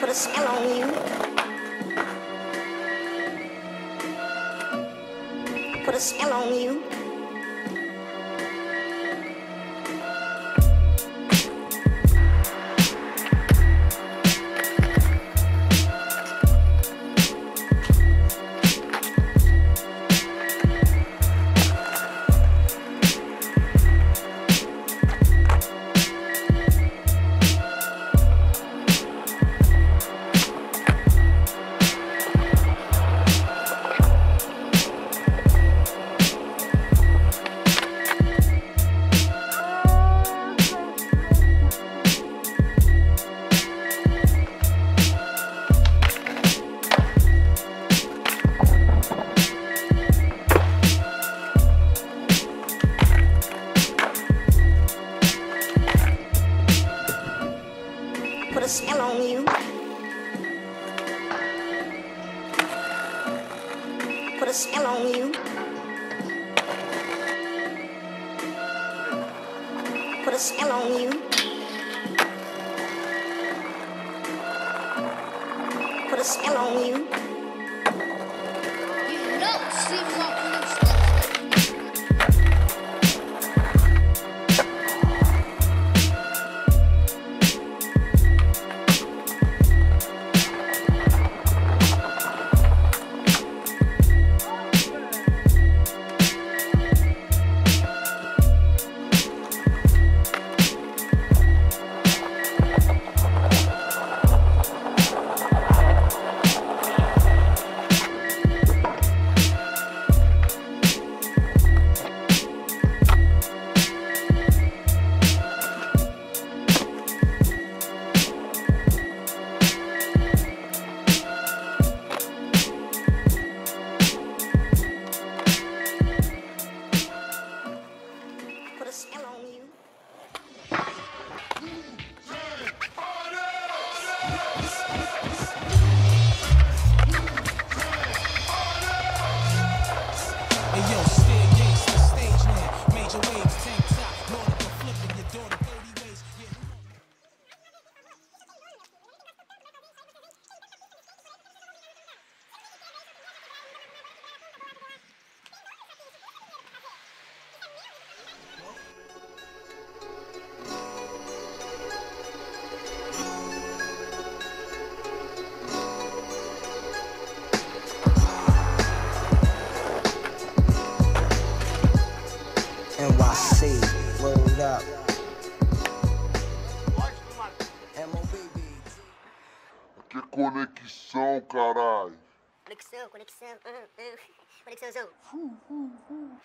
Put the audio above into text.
Put a spell on you. Put a spell on you. A spell on you. Put a spell on you. Put a spell on you. Put a spell on you. You see Hey yo, conexão, caralho. Conexão, conexão. Uhum, uhum. Conexãozão. uh, uh!